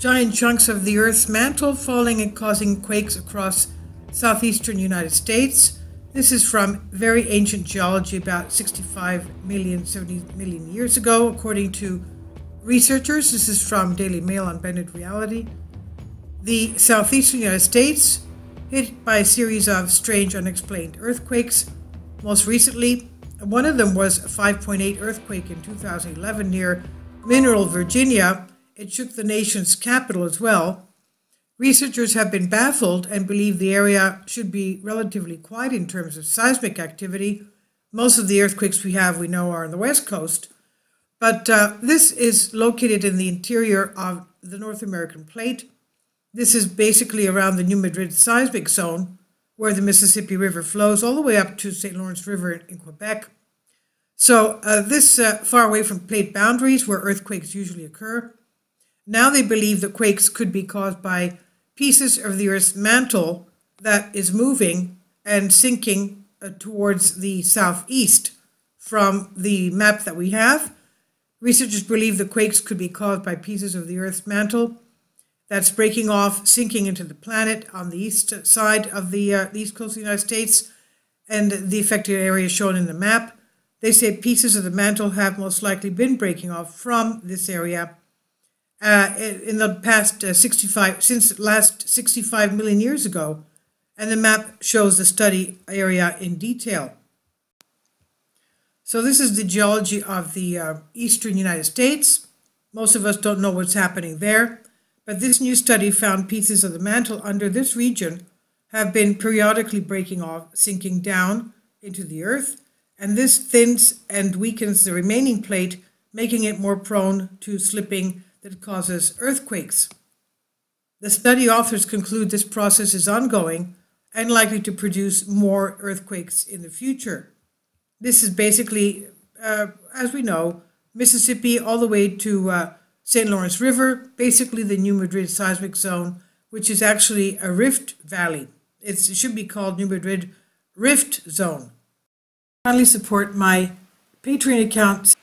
giant chunks of the Earth's mantle falling and causing quakes across southeastern United States. This is from very ancient geology, about 65 million, 70 million years ago, according to researchers. This is from Daily Mail on Unbended Reality. The southeastern United States hit by a series of strange, unexplained earthquakes. Most recently, one of them was a 5.8 earthquake in 2011 near Mineral, Virginia. It shook the nation's capital as well. Researchers have been baffled and believe the area should be relatively quiet in terms of seismic activity. Most of the earthquakes we have, we know, are on the west coast. But uh, this is located in the interior of the North American plate. This is basically around the New Madrid seismic zone, where the Mississippi River flows all the way up to St. Lawrence River in Quebec. So, uh, this uh, far away from plate boundaries where earthquakes usually occur. Now they believe that quakes could be caused by pieces of the Earth's mantle that is moving and sinking uh, towards the southeast from the map that we have. Researchers believe the quakes could be caused by pieces of the Earth's mantle that's breaking off, sinking into the planet on the east side of the, uh, the east coast of the United States, and the affected area shown in the map. They say pieces of the mantle have most likely been breaking off from this area uh, in the past uh, 65, since last 65 million years ago, and the map shows the study area in detail. So this is the geology of the uh, eastern United States. Most of us don't know what's happening there, but this new study found pieces of the mantle under this region have been periodically breaking off, sinking down into the earth, and this thins and weakens the remaining plate, making it more prone to slipping that causes earthquakes. The study authors conclude this process is ongoing and likely to produce more earthquakes in the future. This is basically, uh, as we know, Mississippi all the way to uh, St. Lawrence River, basically the New Madrid seismic zone, which is actually a rift valley. It's, it should be called New Madrid Rift Zone. Kindly support my Patreon account.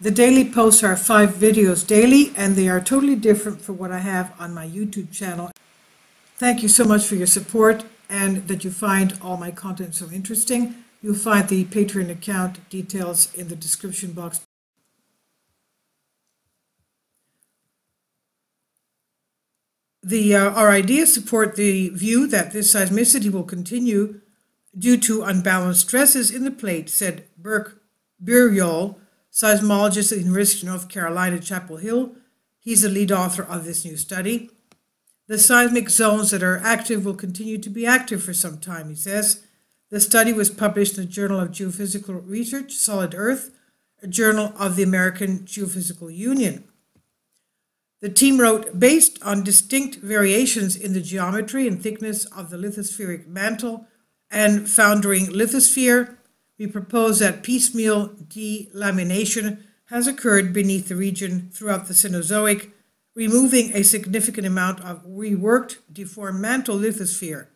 The daily posts are five videos daily, and they are totally different from what I have on my YouTube channel. Thank you so much for your support and that you find all my content so interesting. You'll find the Patreon account details in the description box. The, uh, our ideas support the view that this seismicity will continue due to unbalanced stresses in the plate, said Berk Biryol, seismologist at the University of North Carolina, Chapel Hill. He's the lead author of this new study. The seismic zones that are active will continue to be active for some time, he says. The study was published in the Journal of Geophysical Research, Solid Earth, a journal of the American Geophysical Union. The team wrote, based on distinct variations in the geometry and thickness of the lithospheric mantle and foundering lithosphere, we propose that piecemeal delamination has occurred beneath the region throughout the Cenozoic, removing a significant amount of reworked, deformed mantle lithosphere.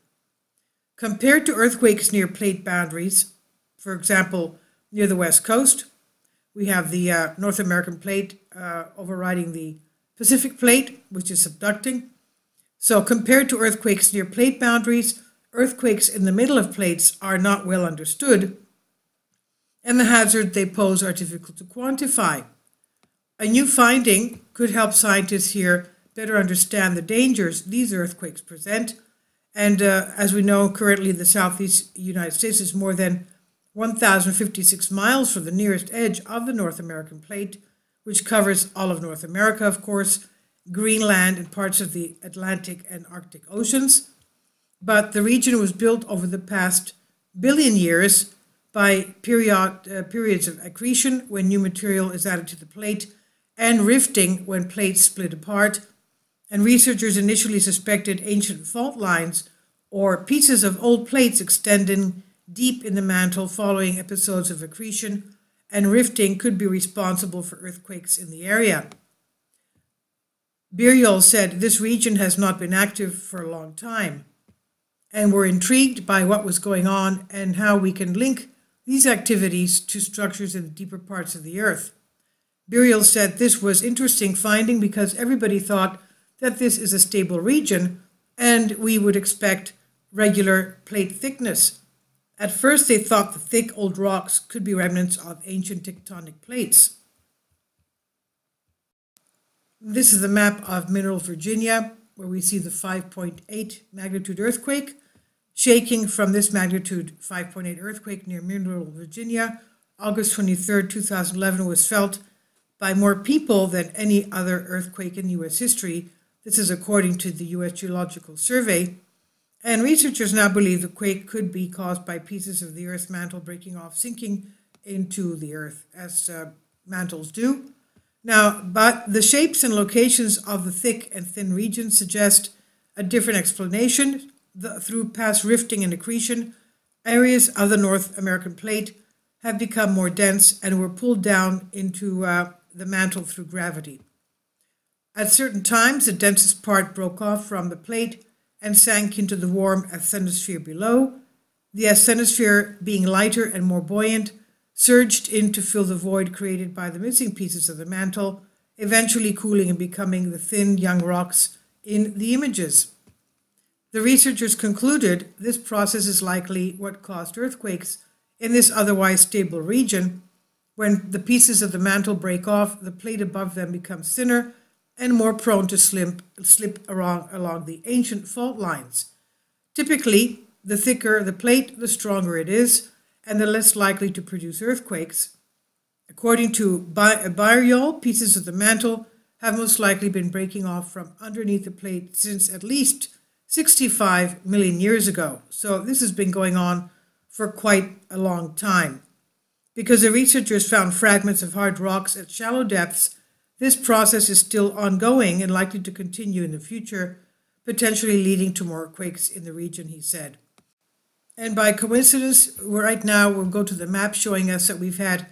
Compared to earthquakes near plate boundaries, for example, near the west coast, we have the uh, North American plate uh, overriding the Pacific plate, which is subducting. So, compared to earthquakes near plate boundaries, earthquakes in the middle of plates are not well understood and the hazard they pose are difficult to quantify. A new finding could help scientists here better understand the dangers these earthquakes present. And uh, as we know, currently the southeast United States is more than 1,056 miles from the nearest edge of the North American plate, which covers all of North America, of course, Greenland, and parts of the Atlantic and Arctic Oceans. But the region was built over the past billion years by period, uh, periods of accretion when new material is added to the plate and rifting when plates split apart. And researchers initially suspected ancient fault lines or pieces of old plates extending deep in the mantle following episodes of accretion, and rifting could be responsible for earthquakes in the area. Biryol said this region has not been active for a long time, and we're intrigued by what was going on and how we can link these activities to structures in the deeper parts of the earth. Biryol said this was interesting finding because everybody thought that this is a stable region and we would expect regular plate thickness. At first, they thought the thick old rocks could be remnants of ancient tectonic plates. This is the map of Mineral Virginia, where we see the 5.8 magnitude earthquake. Shaking from this magnitude 5.8 earthquake near Mineral, Virginia, August 23, 2011, was felt by more people than any other earthquake in U.S. history. This is according to the U.S. Geological Survey. And researchers now believe the quake could be caused by pieces of the Earth's mantle breaking off, sinking into the Earth, as uh, mantles do. Now, but the shapes and locations of the thick and thin regions suggest a different explanation. The, through past rifting and accretion, areas of the North American plate have become more dense and were pulled down into uh, the mantle through gravity. At certain times, the densest part broke off from the plate and sank into the warm asthenosphere below. The asthenosphere, being lighter and more buoyant, surged in to fill the void created by the missing pieces of the mantle, eventually cooling and becoming the thin young rocks in the images. The researchers concluded this process is likely what caused earthquakes in this otherwise stable region. When the pieces of the mantle break off, the plate above them becomes thinner and more prone to slip, slip along, along the ancient fault lines. Typically, the thicker the plate, the stronger it is, and the less likely to produce earthquakes. According to Biryol, pieces of the mantle have most likely been breaking off from underneath the plate since at least 65 million years ago. So this has been going on for quite a long time. Because the researchers found fragments of hard rocks at shallow depths this process is still ongoing and likely to continue in the future, potentially leading to more quakes in the region, he said. And by coincidence, right now we'll go to the map showing us that we've had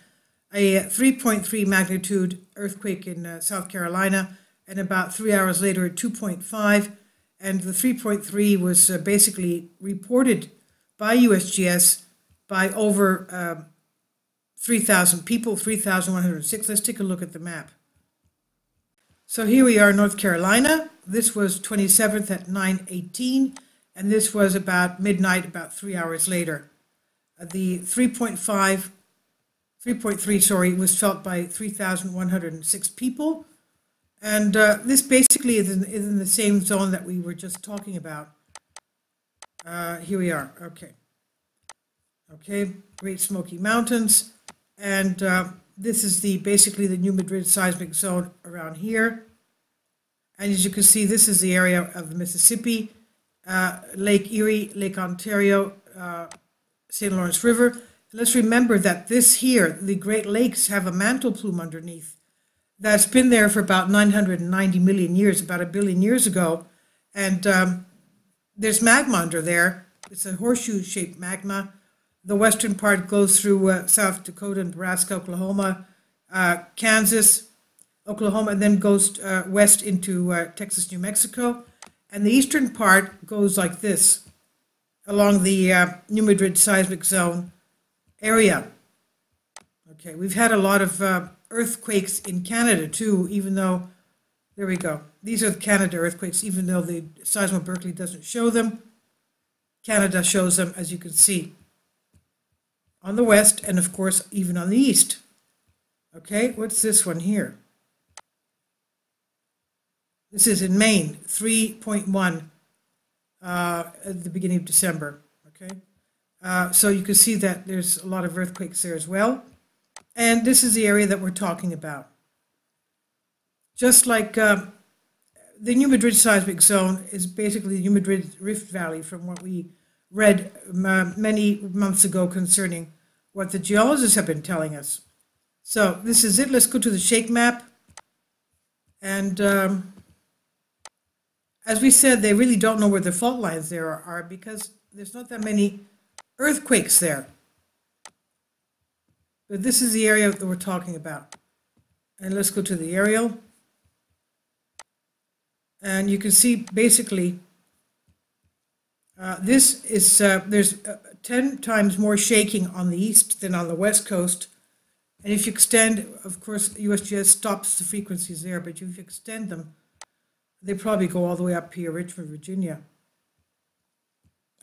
a 3.3 magnitude earthquake in uh, South Carolina, and about three hours later, a 2.5. And the 3.3 was uh, basically reported by USGS by over uh, 3,000 people, 3,106. Let's take a look at the map. So here we are North Carolina. This was 27th at 9:18 and this was about midnight about 3 hours later. Uh, the 3.5 3.3 sorry was felt by 3,106 people. And uh, this basically is in, is in, the same zone that we were just talking about. Uh, here we are. Okay. Okay, Great Smoky Mountains. And uh, this is the basically the New Madrid seismic zone around here. And as you can see, this is the area of the Mississippi, uh, Lake Erie, Lake Ontario, uh, St. Lawrence River. Let's remember that this here, the Great Lakes, have a mantle plume underneath that's been there for about 990 million years, about a billion years ago. And um, there's magma under there. It's a horseshoe shaped magma the western part goes through uh, South Dakota, and Nebraska, Oklahoma, uh, Kansas, Oklahoma, and then goes uh, west into uh, Texas, New Mexico. And the eastern part goes like this along the uh, New Madrid seismic zone area. Okay, we've had a lot of uh, earthquakes in Canada too, even though, there we go. These are the Canada earthquakes, even though the Seismo Berkeley doesn't show them. Canada shows them, as you can see on the west, and of course, even on the east. Okay, what's this one here? This is in Maine, 3.1 uh, at the beginning of December. Okay, uh, so you can see that there's a lot of earthquakes there as well. And this is the area that we're talking about. Just like uh, the New Madrid seismic zone is basically the New Madrid Rift Valley from what we read uh, many months ago concerning what the geologists have been telling us. So this is it. Let's go to the shake map. And um, as we said, they really don't know where the fault lines there are because there's not that many earthquakes there. But this is the area that we're talking about. And let's go to the aerial. And you can see basically uh, this is, uh, there's uh, 10 times more shaking on the east than on the west coast. And if you extend, of course, USGS stops the frequencies there, but if you extend them, They probably go all the way up here, Richmond, Virginia.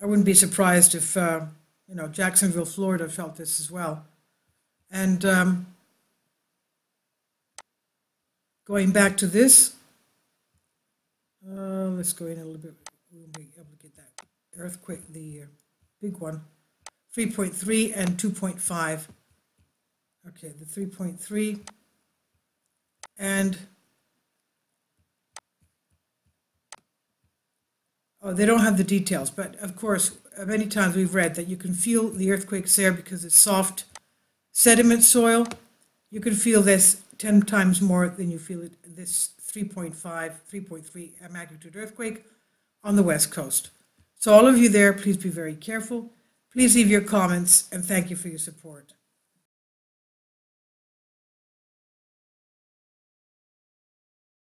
I wouldn't be surprised if, uh, you know, Jacksonville, Florida felt this as well. And um, going back to this, uh, let's go in a little bit. We'll be able to get that earthquake, the uh, big one. 3.3 and 2.5. Okay, the 3.3 and oh, they don't have the details, but of course, uh, many times we've read that you can feel the earthquakes there because it's soft sediment soil. You can feel this 10 times more than you feel it, this 3.5, 3.3 magnitude earthquake on the west coast. So all of you there, please be very careful. Please leave your comments and thank you for your support.